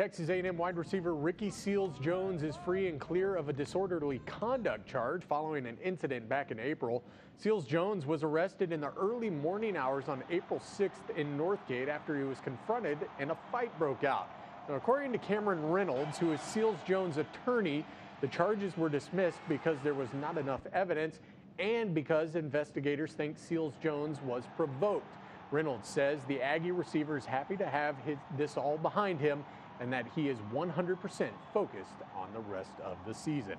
Texas A&M wide receiver Ricky Seals Jones is free and clear of a disorderly conduct charge following an incident back in April. Seals Jones was arrested in the early morning hours on April 6th in Northgate after he was confronted and a fight broke out. Now, according to Cameron Reynolds, who is Seals Jones' attorney, the charges were dismissed because there was not enough evidence and because investigators think Seals Jones was provoked. Reynolds says the Aggie receiver is happy to have his, this all behind him and that he is 100% focused on the rest of the season.